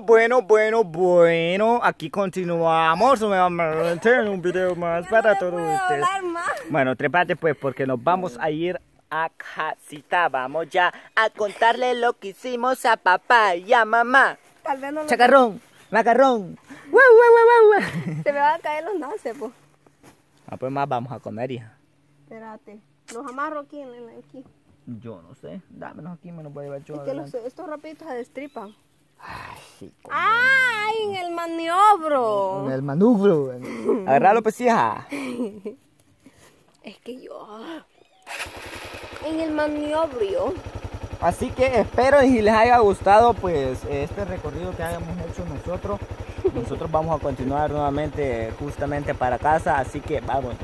Bueno, bueno, bueno, bueno. Aquí continuamos nuevamente en un video más para todos ustedes. Bueno, trepate pues porque nos vamos a ir a casita. Vamos ya a contarle lo que hicimos a papá y a mamá. Tal vez no lo... Chacarrón, macarrón. Se me van a caer los naces, pues. Ah, pues más vamos a comer, hija. Espérate. Los amarro aquí, en, aquí. Yo no sé. Dámenos aquí, me los voy a llevar yo. Es que los- estos rapiditos se destripan. Ay. ¡Ay! En el maniobro. En el manubrio. Agarralo, pues, hija. Es que yo... En el maniobro. Así que espero y les haya gustado pues este recorrido que hayamos hecho nosotros. Nosotros vamos a continuar nuevamente justamente para casa, así que vamos.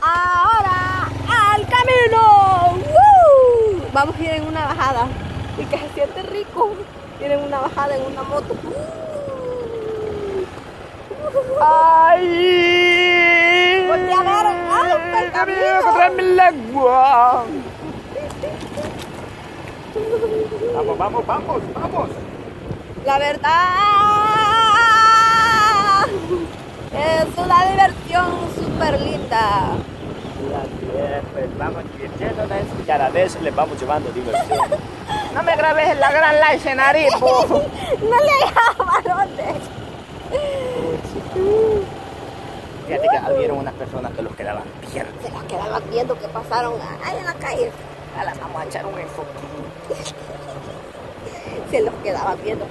Ahora al camino. ¡Woo! Vamos a ir en una bajada. Y que se siente rico. Ir en una bajada en una moto. ¡Ay! Voltea a ver, ¡ah, el camino! encontrar mi lengua! Vamos, vamos, vamos, vamos. La verdad es una diversión súper linda. Bien, pues vamos divirtiéndonos y a la vez les vamos llevando diversión. No me grabes la gran la escenario. No le hagas. Fíjate que habieron unas personas que los quedaban piernas. Se las quedaban viendo que pasaron ahí en la calle. A las vamos a echar un enfoque. Se los quedaban viendo.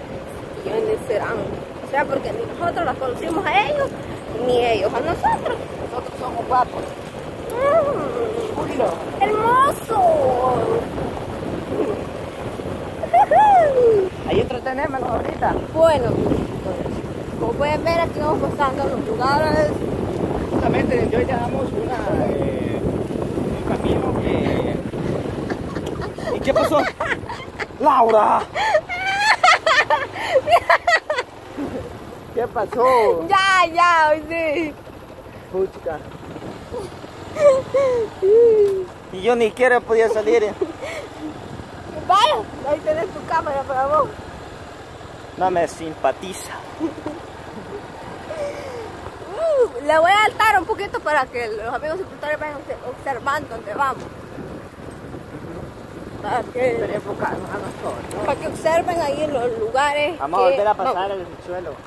¿Quiénes serán? O sea, porque ni nosotros las conocimos a ellos, ni ellos a nosotros. Nosotros somos guapos. Mm. ¡Hermoso! Ahí entretenémonos ahorita. Bueno, como pueden ver, aquí vamos pasando los lugares. Justamente hoy dejamos una, eh, un camino que... ¿Y qué pasó? ¡Laura! ¿Qué pasó? Ya, ya, hoy sí. Puchica. Y yo ni siquiera podía salir. Vaya, ahí tenés tu cámara para vos. No me simpatiza. Uh, le voy a altar un poquito para que los amigos suscriptores vayan obse- observando dónde vamos. Para que, enfocarnos a nosotros. para que observen ahí los lugares. Vamos a volver a pasar el suelo.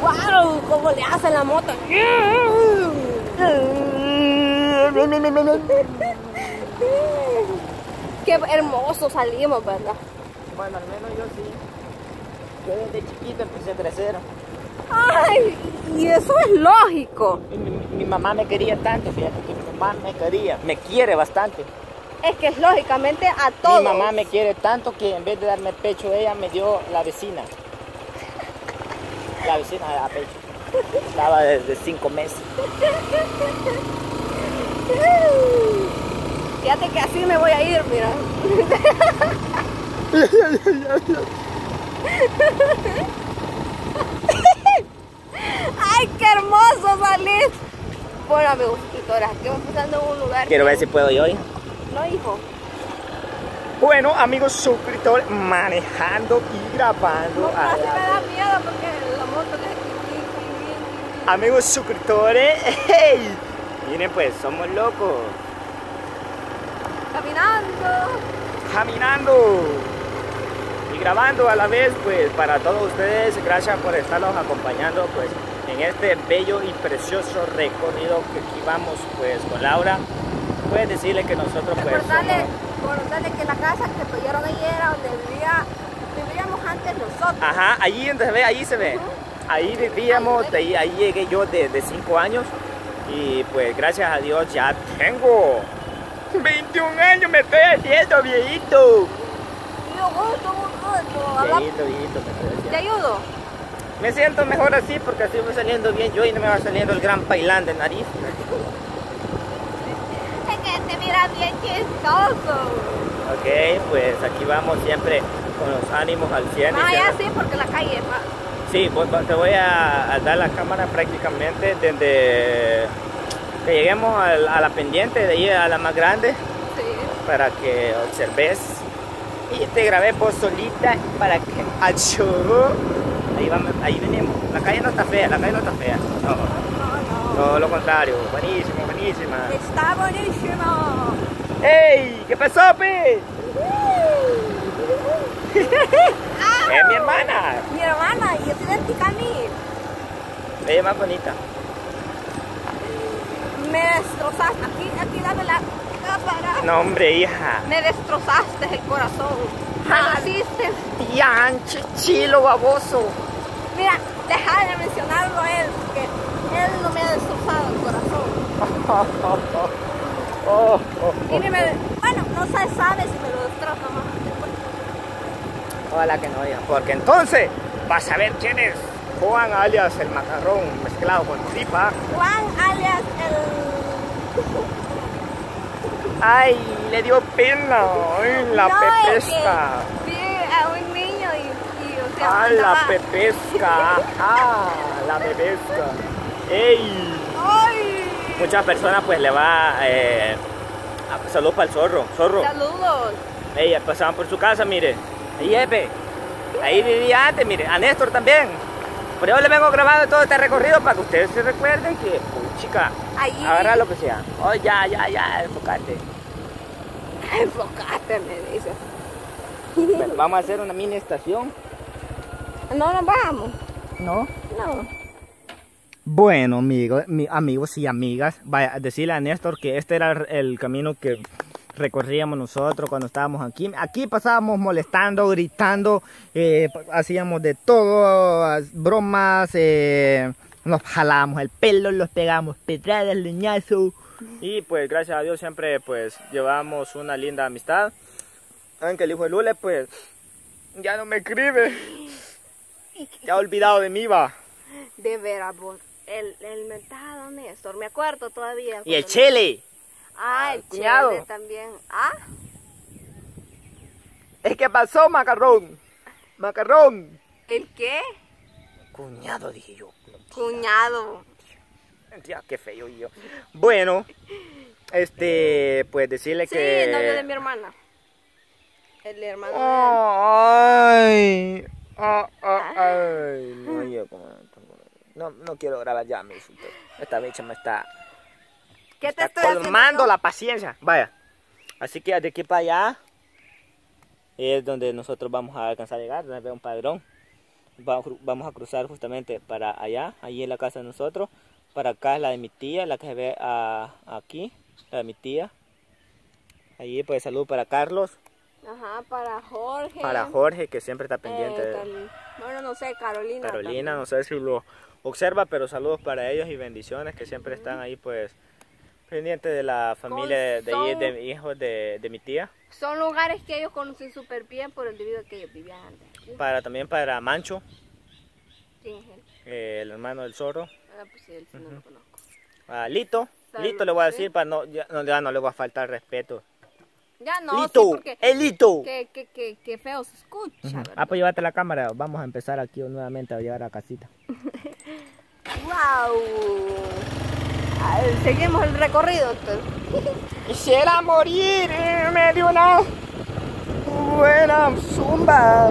¡Wow! ¿Cómo le hace la moto? Qué hermoso salimos, ¿verdad? Bueno, al menos yo sí. Yo desde chiquito empecé a crecer. ¡Ay! Y eso es lógico. Mi, mi- mi mamá me quería tanto, fíjate que mi mamá me quería, me quiere bastante. Es que es lógicamente a todos. Mi mamá me quiere tanto que en vez de darme pecho ella me dio la vecina. La vecina a pecho. Estaba desde cinco meses. Fíjate que así me voy a ir, mira. ¡Ay, qué hermoso salir! Bueno, amigos suscriptores, aquí vamos pasando en un lugar. Quiero que- ver si puedo yo. hija. No, hijo. Bueno, amigos suscriptores, manejando y grabando. a Casi la me da miedo porque la moto es... Amigos suscriptores, hey, miren pues, somos locos, Caminando. caminando y grabando a la vez, pues para todos ustedes, gracias por estarnos acompañando pues en este bello y precioso recorrido que aquí vamos pues con Laura. Puedes decirle que nosotros pues Recordarle, recordarle que la casa que tuvieron ahí era donde vivía, vivíamos antes nosotros. Ajá, allí donde se ve, ahí se ve. Ahí vivíamos, de ahí, ahí llegué yo de, de 5 años y pues gracias a Dios ya tengo 21 años, me estoy haciendo viejito. Yo Viejito, viejito, me estoy ¿Te ayudo? Me siento mejor así porque así voy saliendo bien yo y no me va saliendo el gran pailán de nariz. Es que te miras bien chistoso. Ok, pues aquí vamos siempre con los ánimos al 100. y Ah, ya sí, porque la calle es más. Sí, te voy a, a dar la cámara prácticamente desde que lleguemos a, la pendiente, de ahí a la más grande. Sí. para que observes. Y te grabé vos solita para que achó. Ahí vamos, ahí venimos. La calle no está fea, la calle no está fea. No, todo lo contrario. Buenísimo, buenísima. Está buenísimo. ¡Ey! ¿Qué pasó, pe? es mi hermana. Mi hermana, y es idéntica a mí. Ella es más bonita. Me destrozaste. Aquí, aquí dame la cámara. No, hombre, hija. Me destrozaste el corazón. Me hiciste. Yanche, chilo, baboso. Mira, deja de mencionarlo a él, que él no me ha destrozado el corazón. Oh, oh, Y ni me, bueno, no se sabe si me lo destroza más. Ojalá que no, hija. Porque entonces vas a ver quién es Juan alias el macarrón mezclado con tripa. Juan alias el... Ay, le dio pena. Ay, la No, pepesca. es que Vi a un niño y, y o sea, Ah, la pepesca. Ah, la pepesca. Ey. ¡Ay! Muchas personas pues le va eh, a- salud para el zorro. Zorro. Saludos. Ey, pasaban por su casa, mire. Ahí Epe. Ahí vivía antes, mire. A Néstor también. Por eso le vengo grabando todo este recorrido para que ustedes se recuerden que, uy, chica, agarra lo que sea. Oh, ya, ya, ya, enfocate. Enfocate, me dices. Bueno, vamos a hacer una mini estación. No nos vamos. ¿No? No. Bueno, amigos, mi- amigos y amigas, vaya a decirle a Néstor que este era el camino que recorríamos nosotros cuando estábamos aquí. Aquí pasábamos molestando, gritando, eh, hacíamos de todo, as- bromas, eh, nos jalábamos el pelo, los pegamos pedradas, leñazo. Y pues gracias a Dios siempre pues llevamos una linda amistad. Aunque el hijo de Lule pues ya no me escribe. Ya ha olvidado de mí, va. De veras, vos. El, el mentado Néstor, me acuerdo todavía. Y el chile. Ah, el cuñado. también. Ah, Es que pasó, macarrón. Macarrón. ¿el qué? Cuñado, dije yo. Cuñado. Tía, qué feo yo. Bueno, este, pues decirle Sí, que. novio de mi hermana. El hermano Ay, ah, ah, ay. No, yo como- no, no quiero grabar ya, me insulté. Esta bicha me está. ¿Qué te está estoy colmando la paciencia. Vaya. Así que de aquí para allá es donde nosotros vamos a alcanzar a llegar, donde ve un padrón. Vamos, a cruzar justamente para allá, allí es la casa de nosotros. Para acá es la de mi tía, la que se ve aquí, la de mi tía. Allí pues salud para Carlos, Ajá, para Jorge. para Jorge que siempre está pendiente. Eh, de bueno, no sé, Carolina. Carolina, también. no sé si lo observa, pero saludos para ellos y bendiciones que siempre están ahí pues pendientes de la familia de, de, son- de hijos de, de mi tía. Son lugares que ellos conocen súper bien por el debido a que ellos vivían antes. Para también para Mancho, ¿Quién es él? eh, el hermano del zorro. Ah, pues sí, él sí no lo conozco. A Lito, Salud, Lito le voy a sí. decir para no ya, no, ya no le voy a faltar respeto. Ya no, sí, Lito, porque el Lito. que, que, que, que feo se escucha. Ah, pues llévate la cámara, vamos a empezar aquí nuevamente a llegar a casita. ¡Wow! Ah, Seguimos el recorrido. entonces. Quisiera morir en medio de una buena zumba.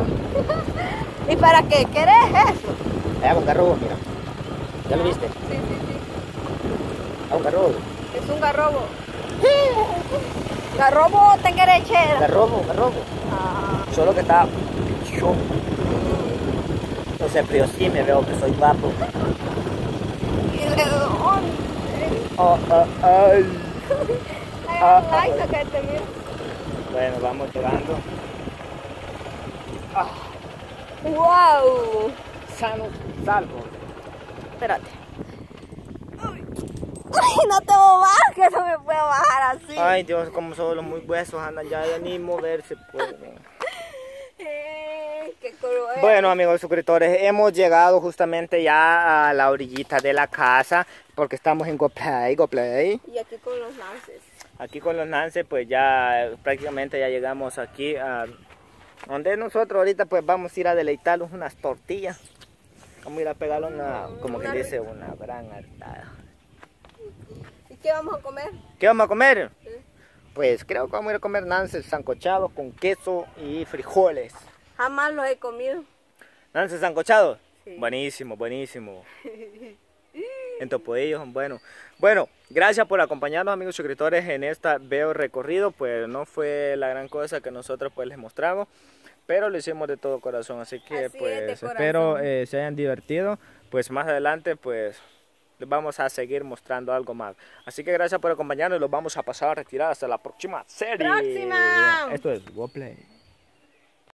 ¿Y para qué? ¿Querés eso? Allá con garrobo, mira. ¿Ya lo viste? Sí, sí, sí. A un garrobo. Es un garrobo. Garrobo tengerechera. Garrobo, garrobo. Ah, Solo que está yo. No sé, pero sí me veo que soy guapo. ¿Y oh, ay. Ay, Ah, ah. Bueno, vamos llegando. ¡Wow! Sano, salvo. Espérate. Uy, no te que no me puedo bajar así. Ay, Dios, como son los muy huesos andan ya, ya ni moverse pueden. Eh. Bueno, amigos suscriptores, hemos llegado justamente ya a la orillita de la casa porque estamos en GoPlay, GoPlay. Y aquí con los lances. Aquí con los Nance, pues ya prácticamente ya llegamos aquí a donde nosotros ahorita pues vamos a ir a deleitarnos unas tortillas. Vamos a ir a pegarle una, como que dice, una gran hartada. ¿Y qué vamos a comer? ¿Qué vamos a comer? Pues creo que vamos a ir a comer nances sancochados con queso y frijoles. Jamás los he comido. ¿Nances sancochados? Buenísimo, buenísimo. En Topodillo, bueno. Bueno, gracias por acompañarnos amigos suscriptores en esta veo recorrido, pues no fue la gran cosa que nosotros pues les mostramos, pero lo hicimos de todo corazón, así que pues espero eh, se hayan divertido, pues más adelante pues vamos a seguir mostrando algo más. Así que gracias por acompañarnos, los vamos a pasar a retirar hasta la próxima serie. ¡Próxima! Esto es Play